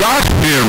You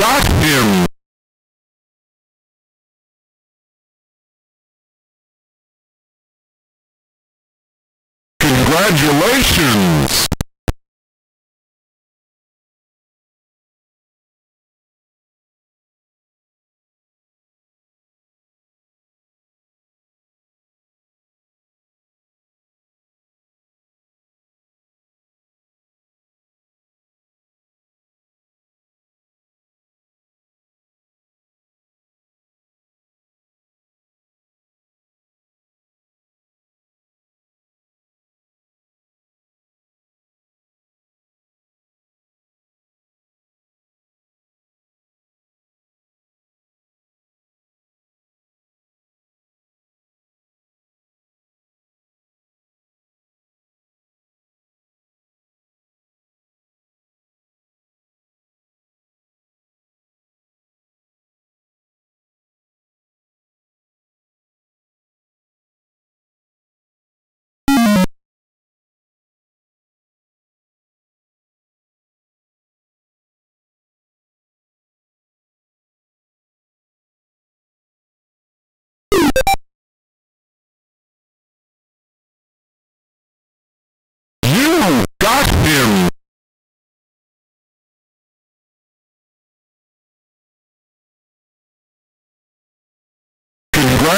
got him. Congratulations.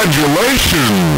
Congratulations.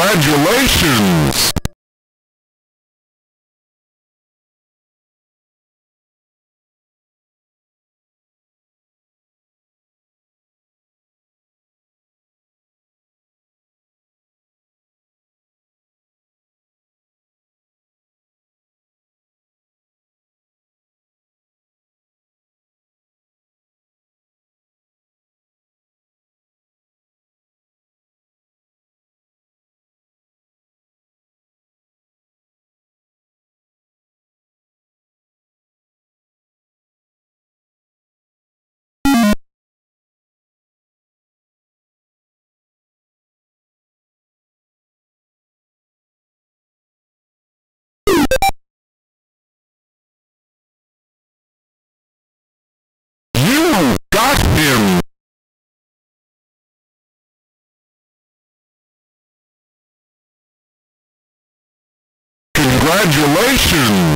Congratulations! Congratulations!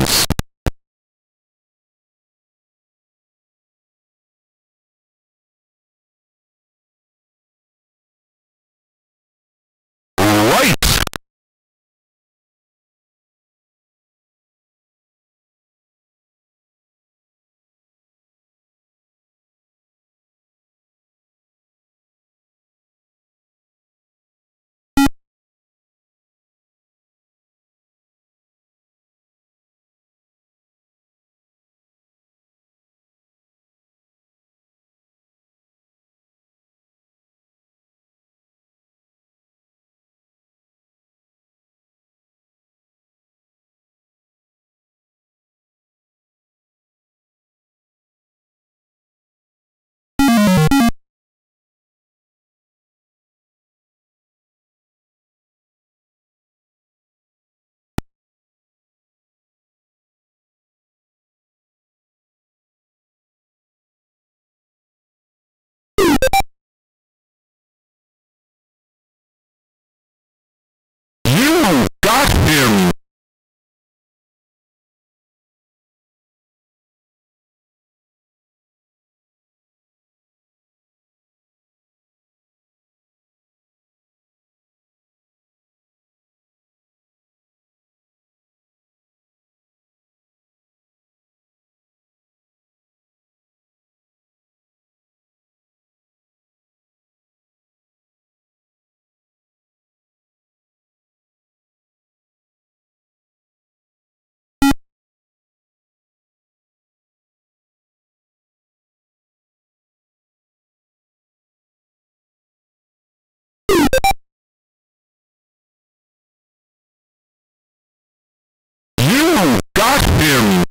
Not him.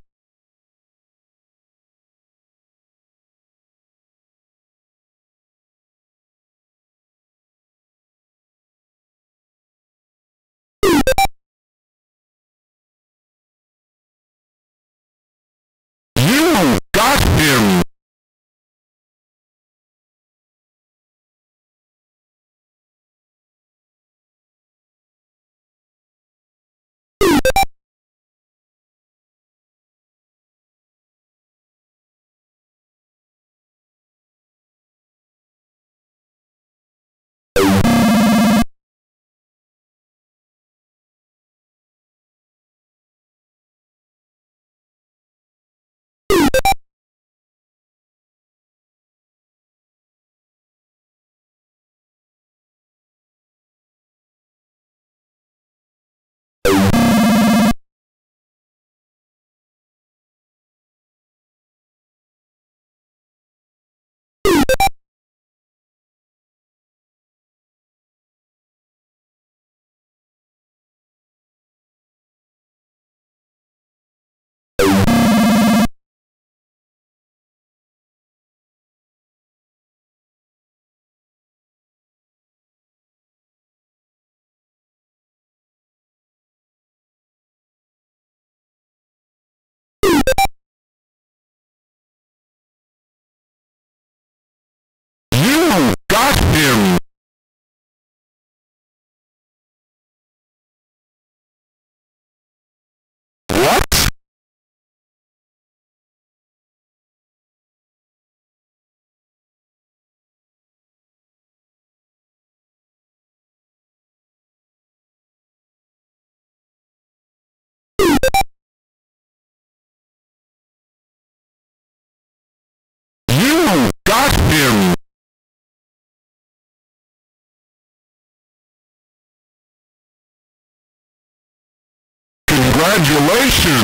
Congratulations!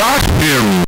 Got him!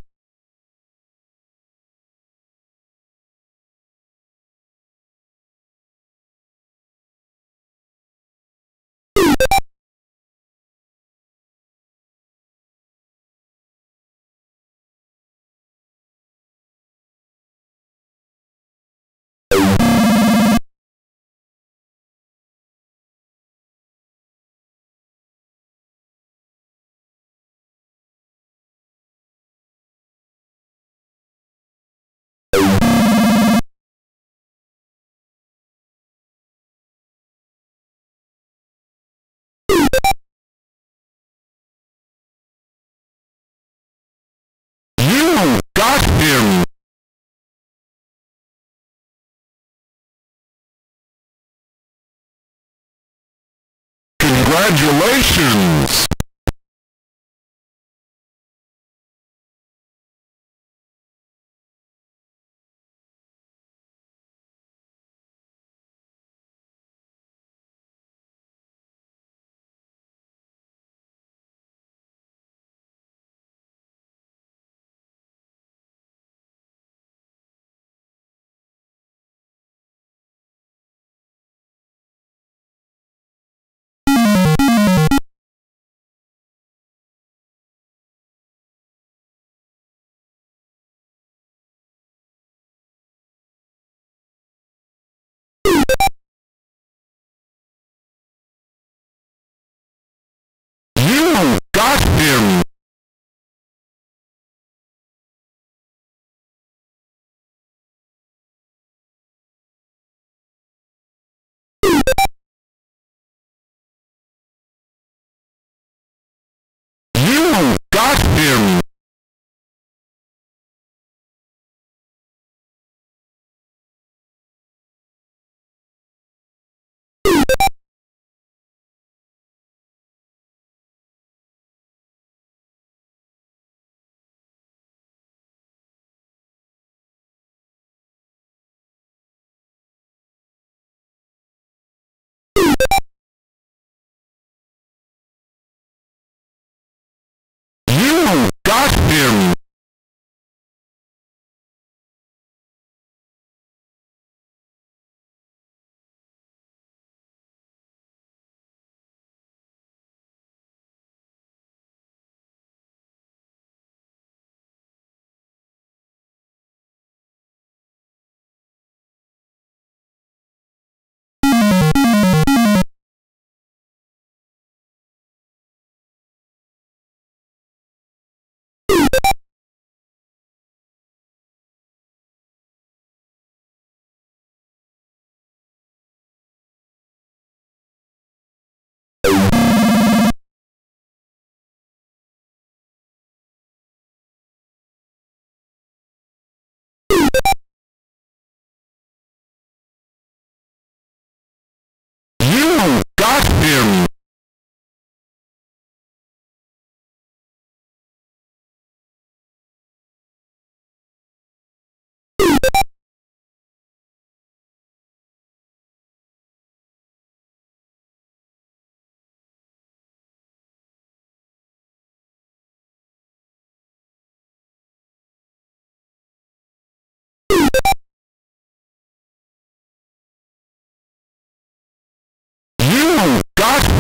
You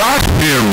got him!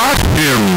You got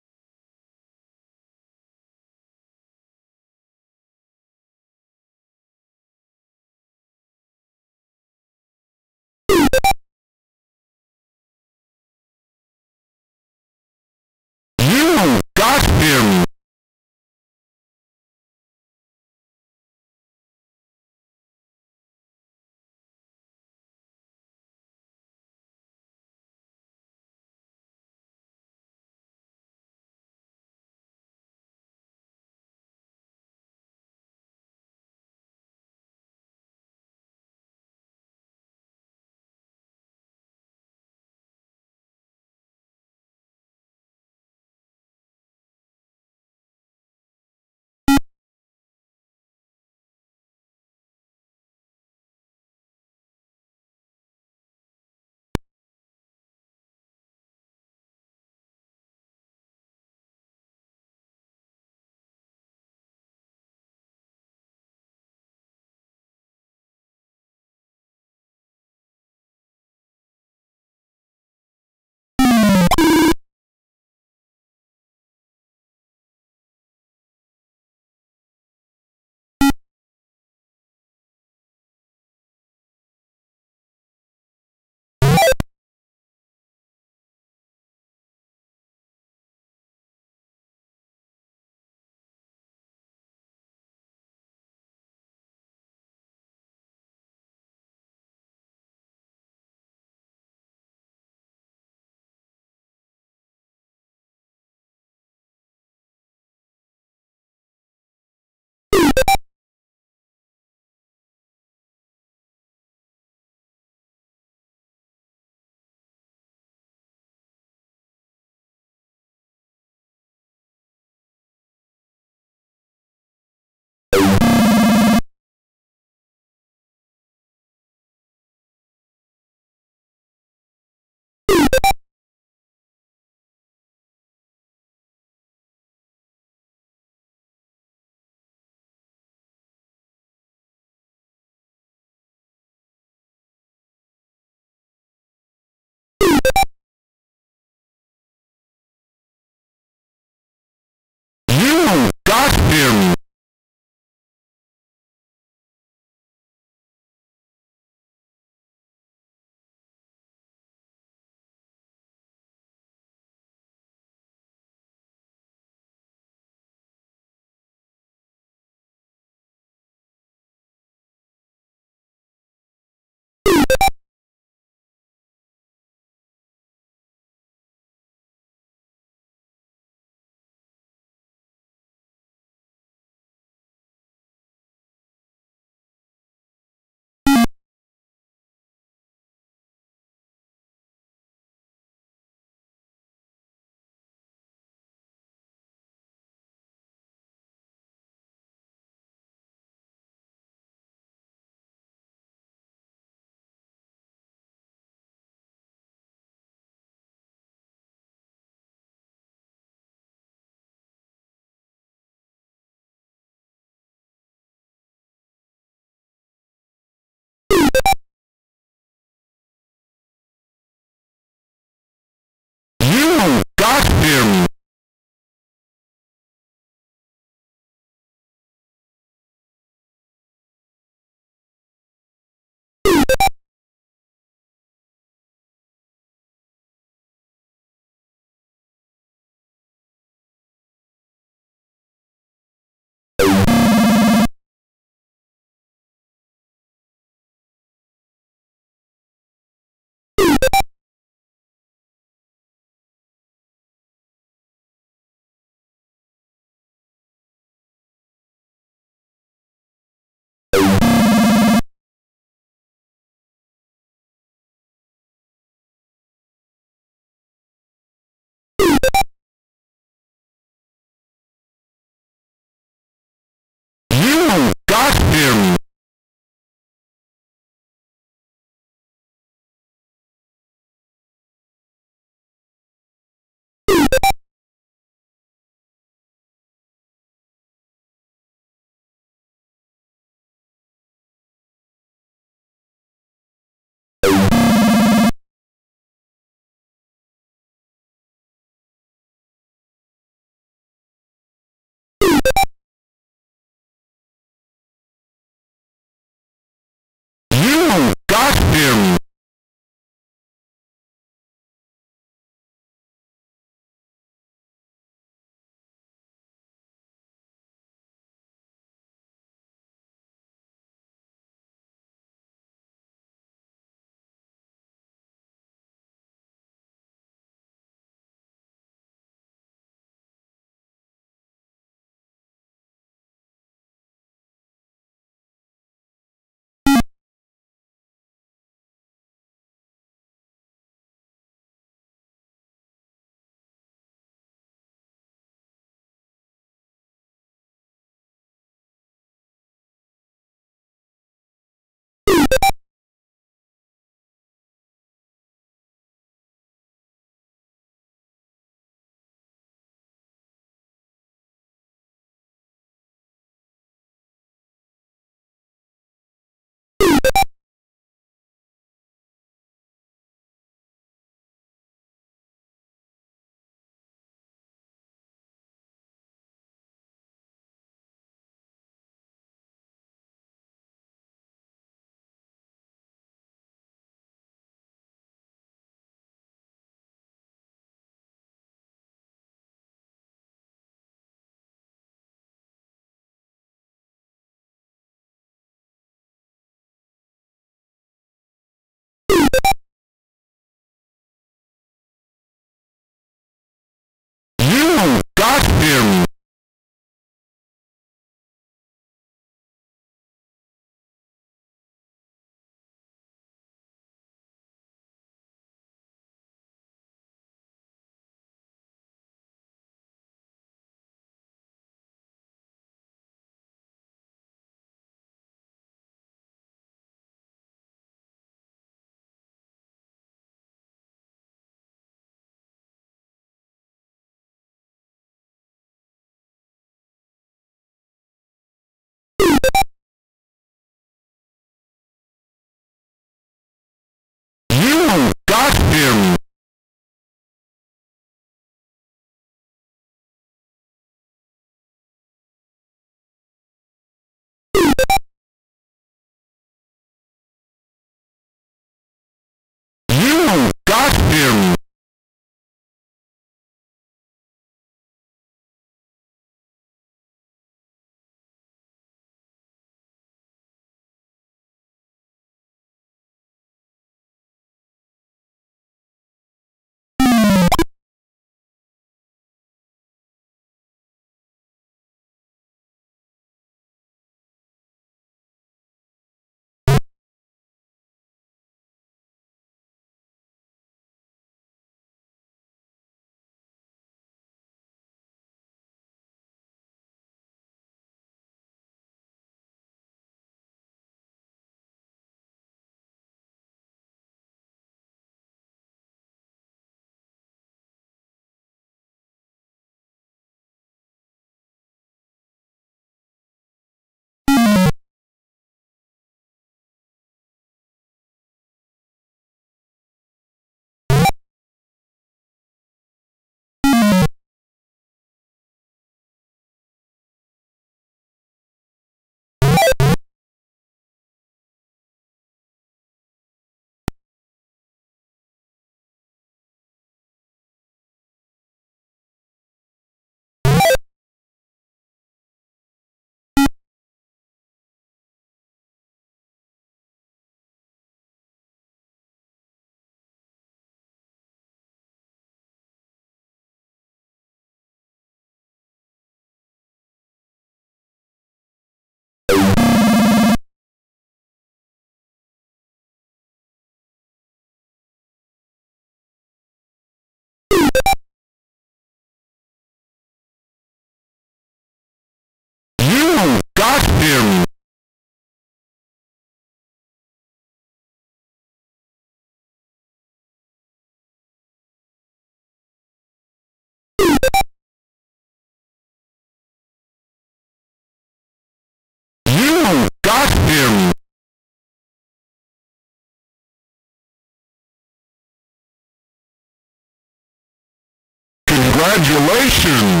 Congratulations!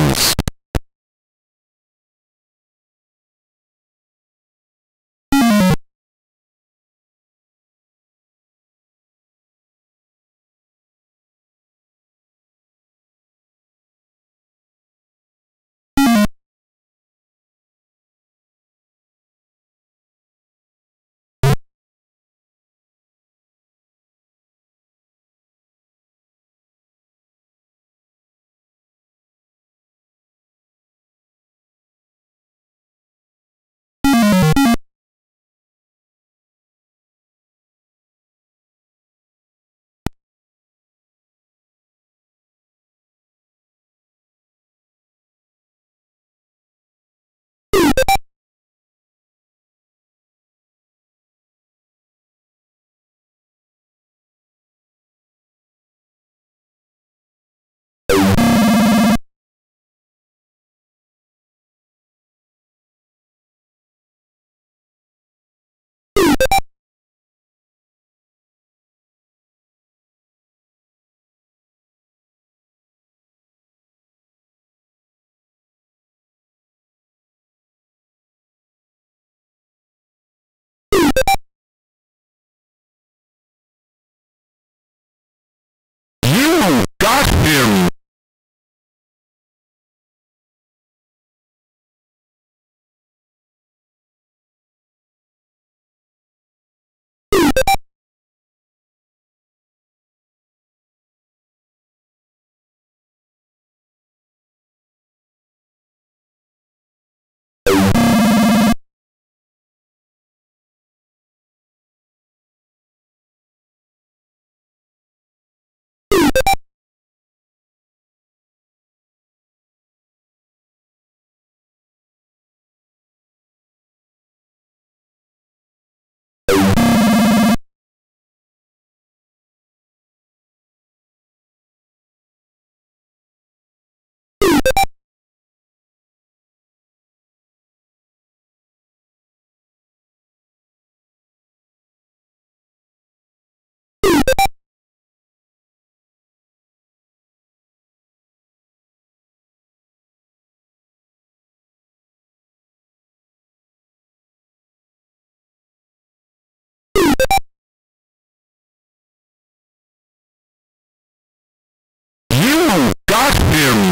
Got him!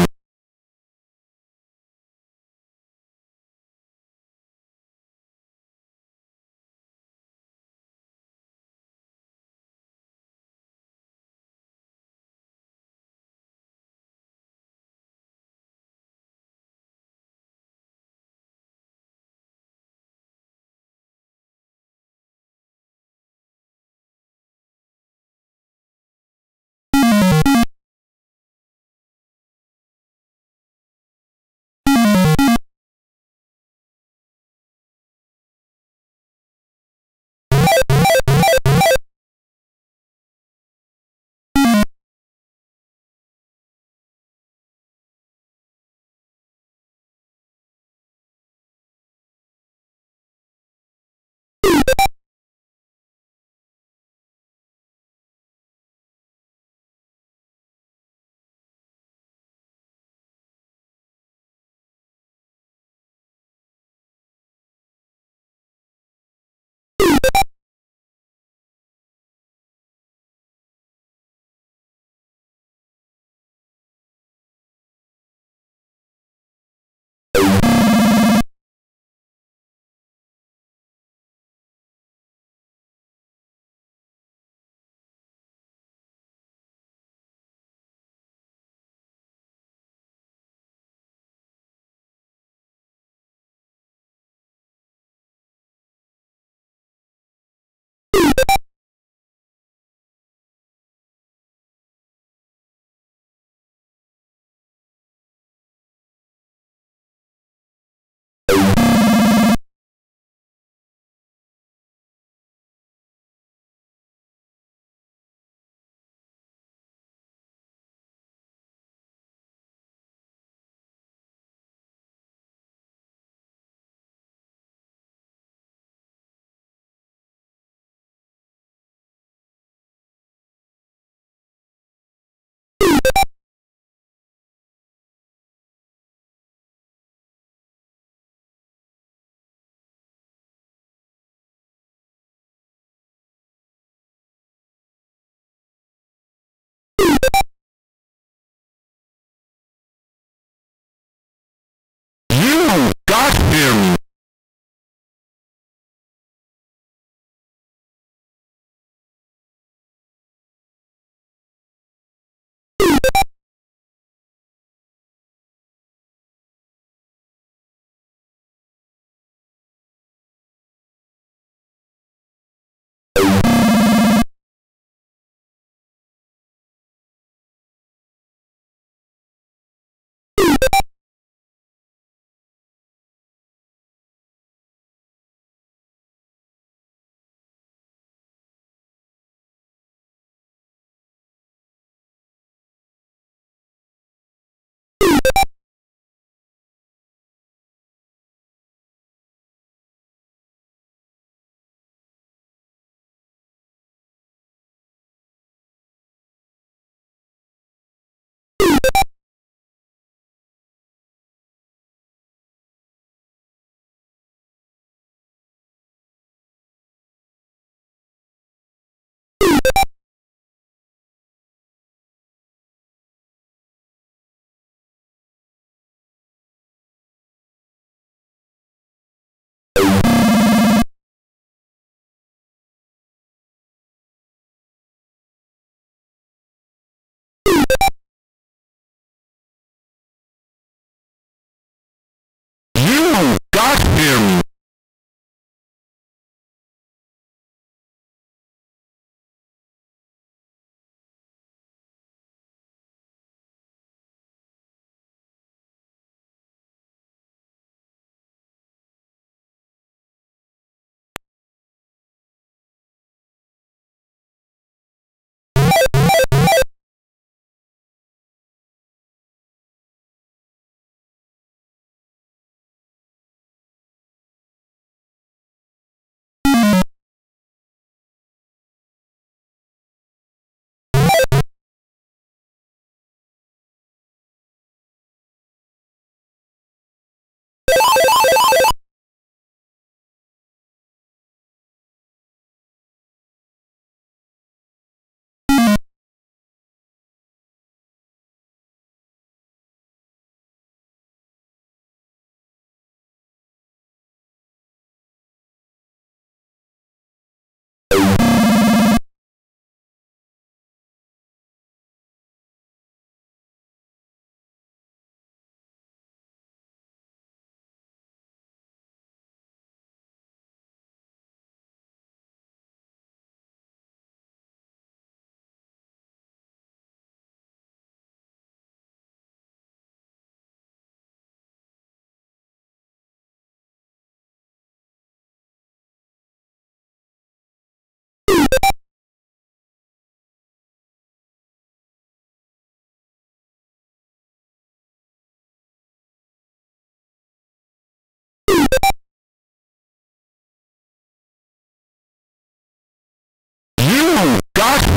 God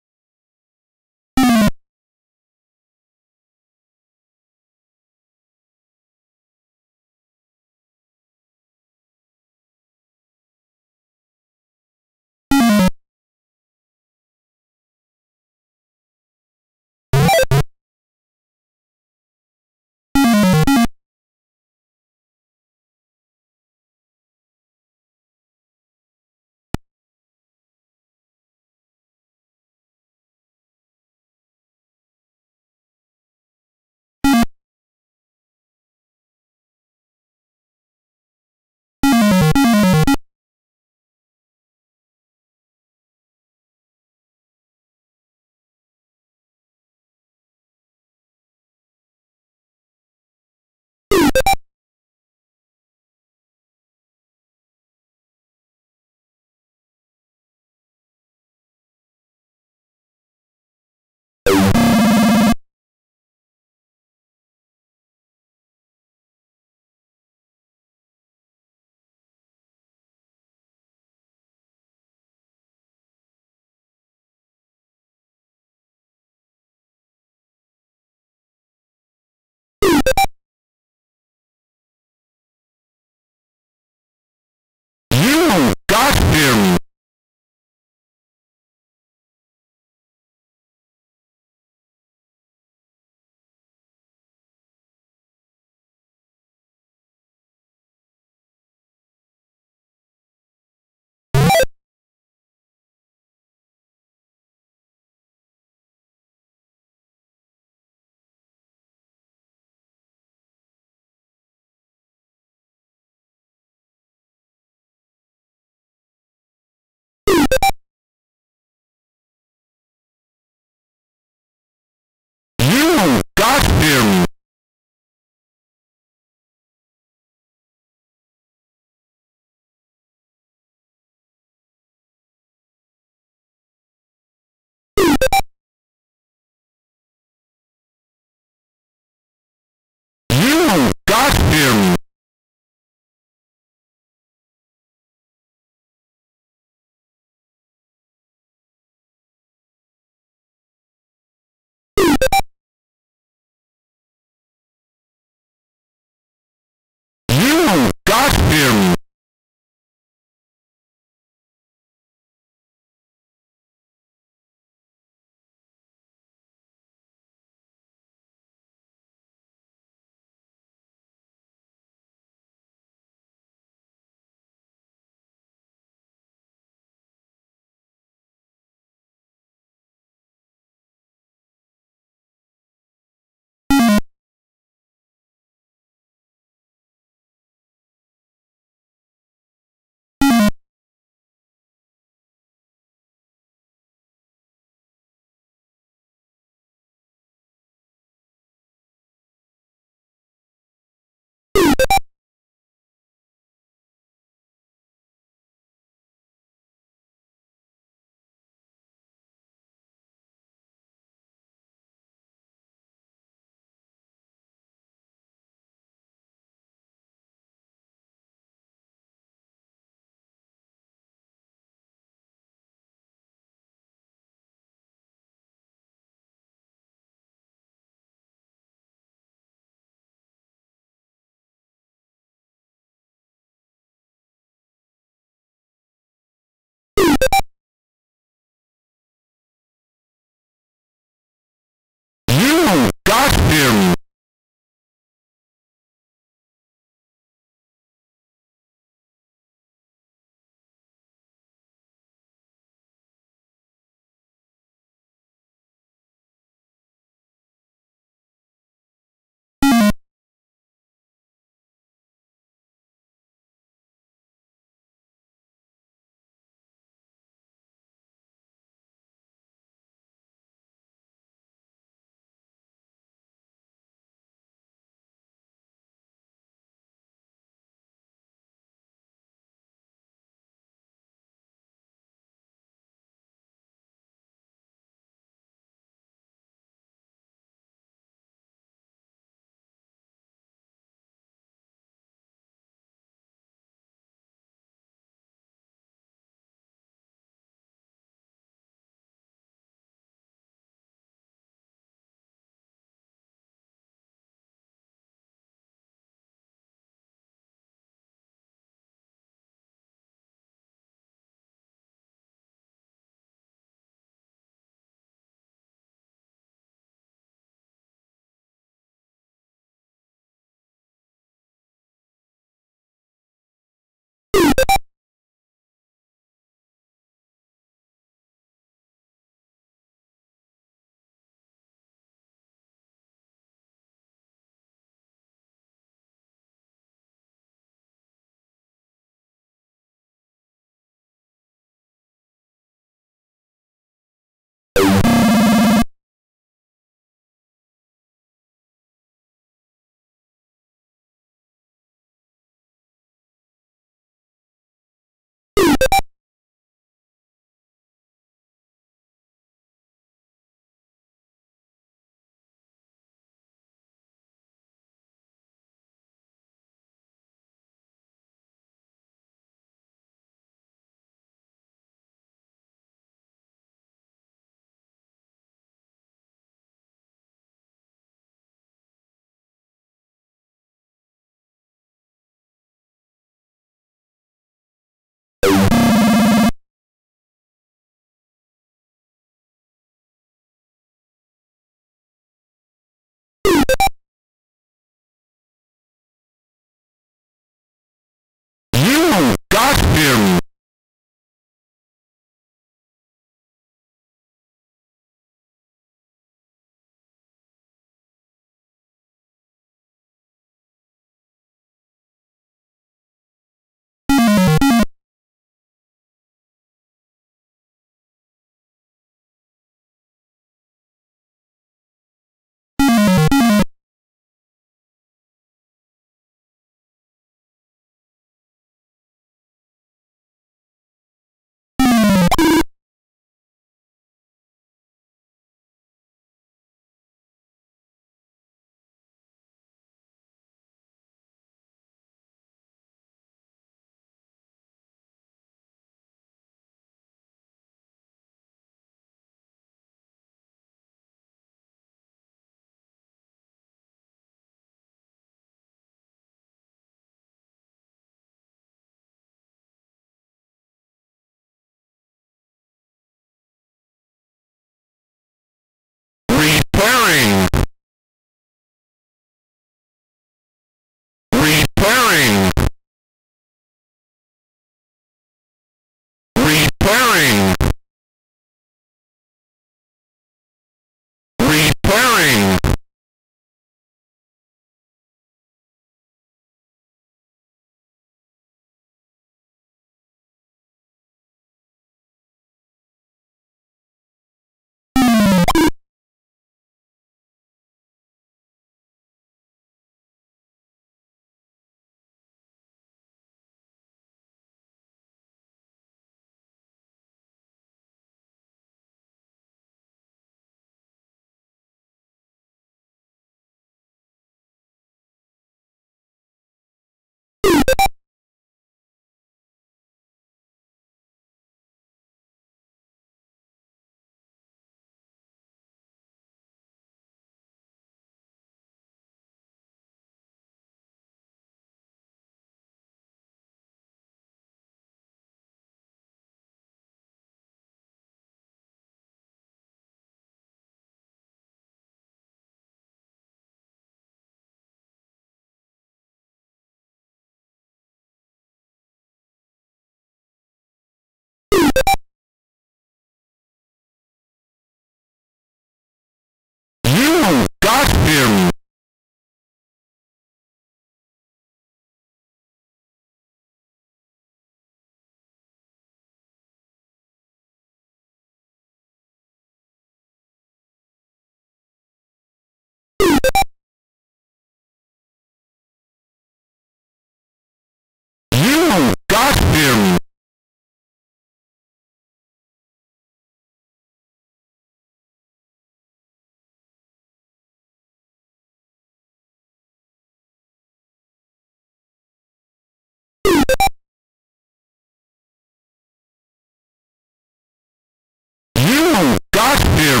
got him!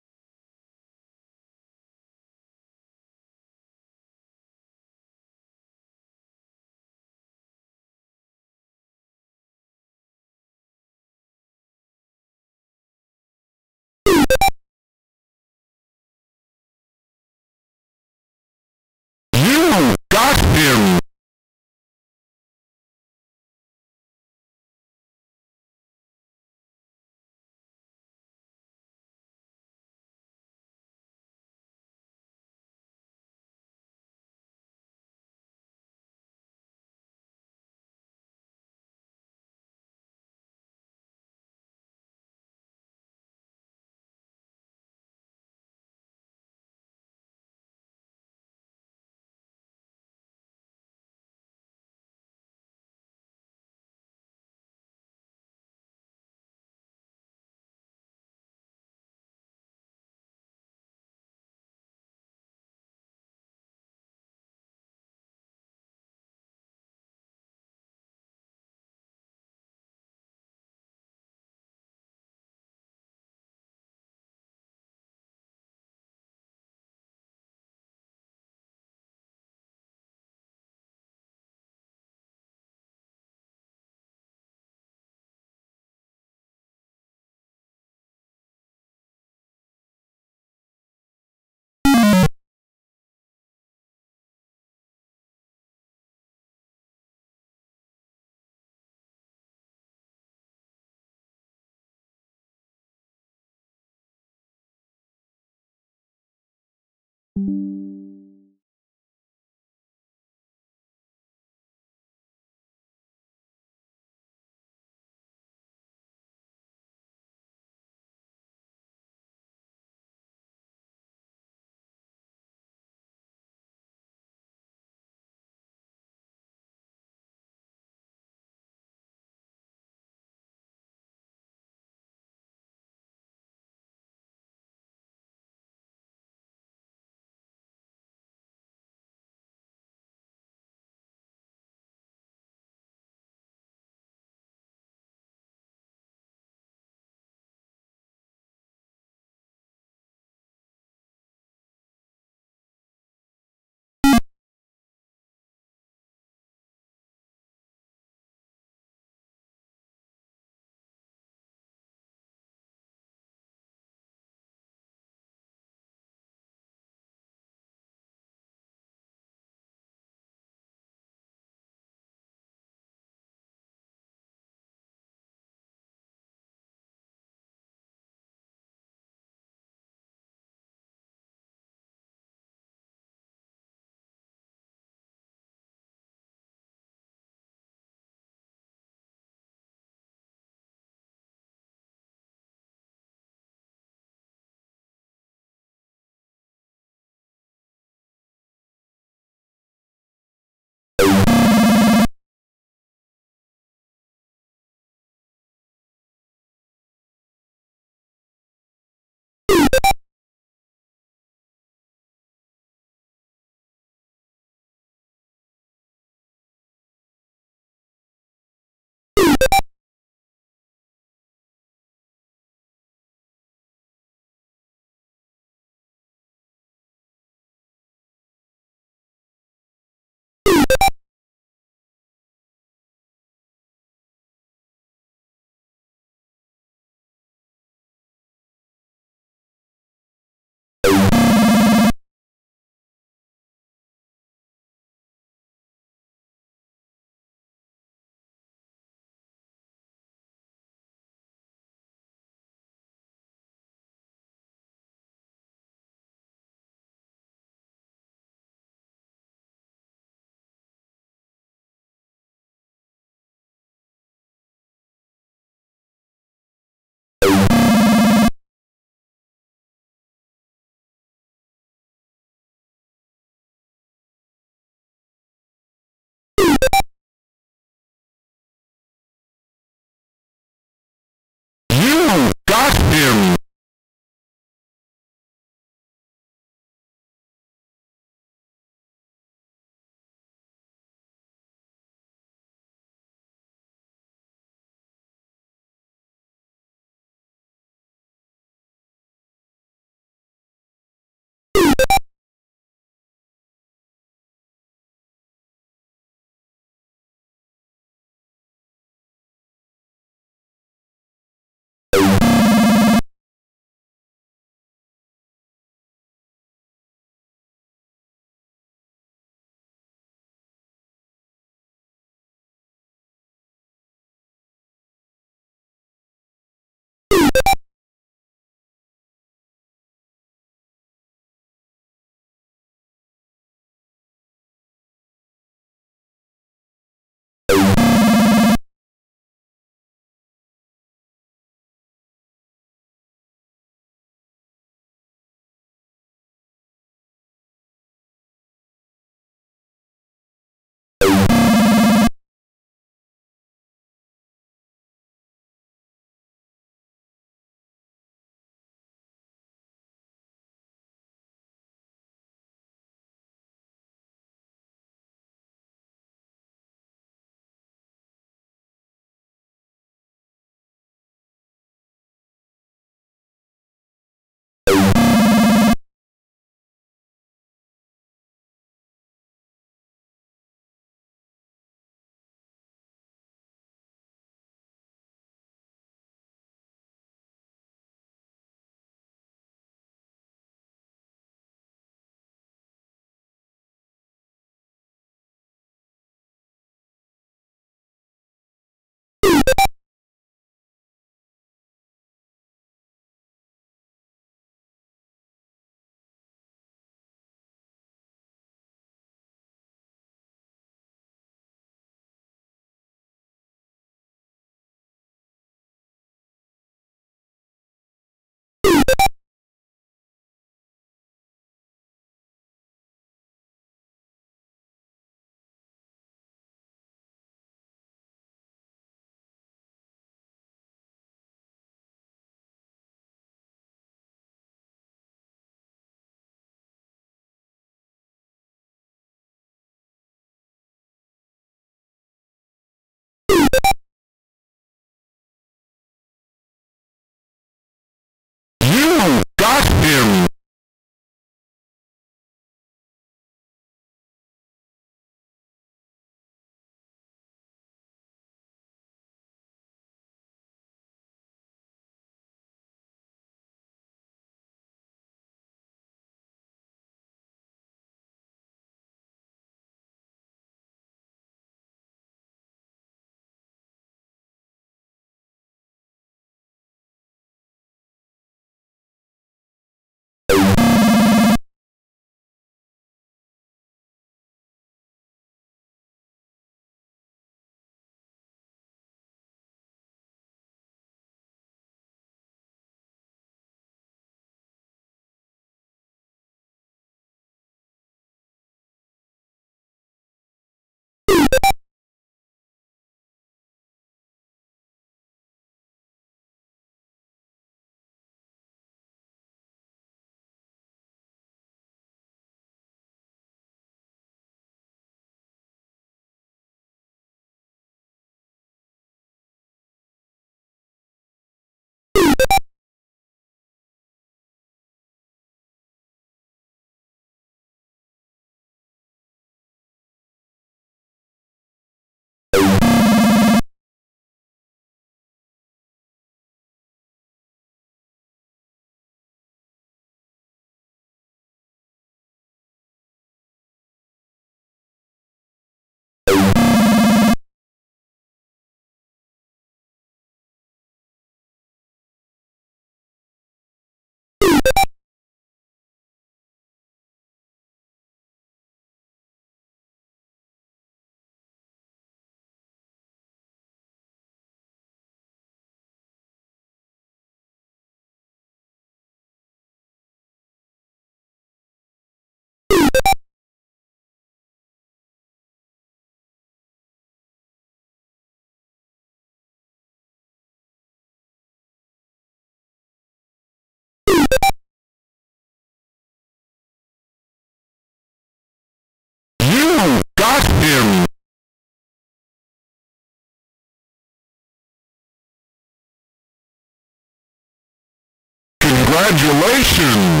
Congratulations!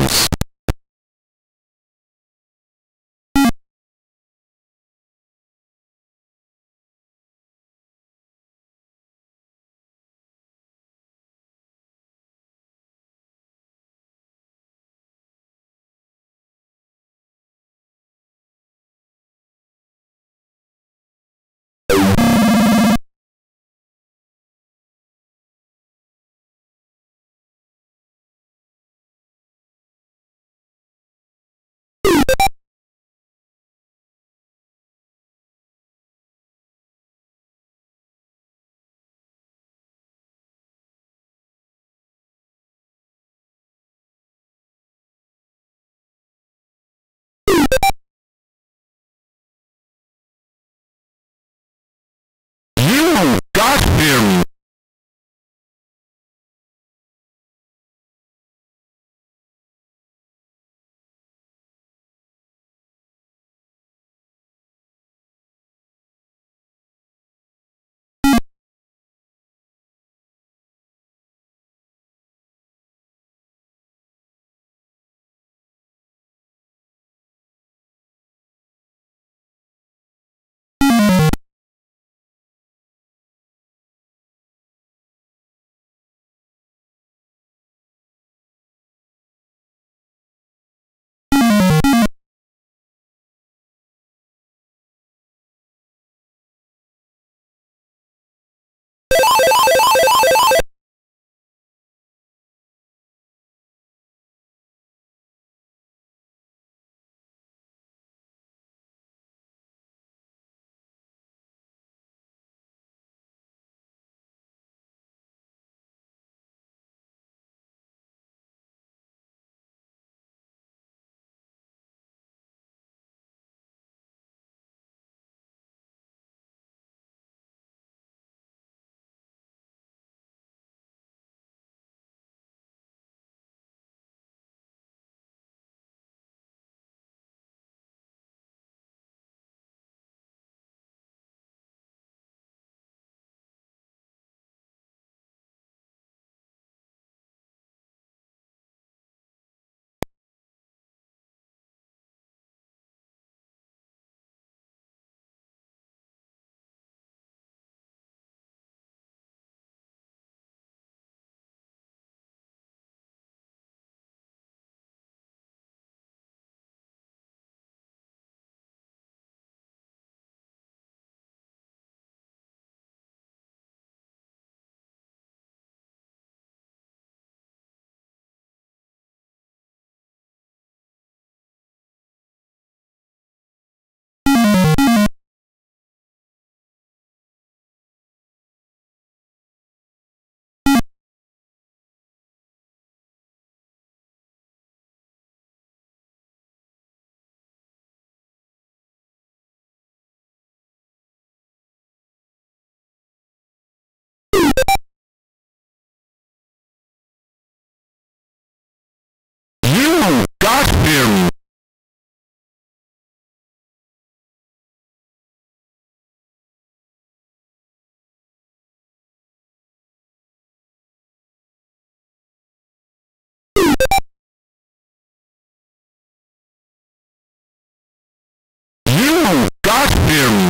Him!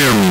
Him!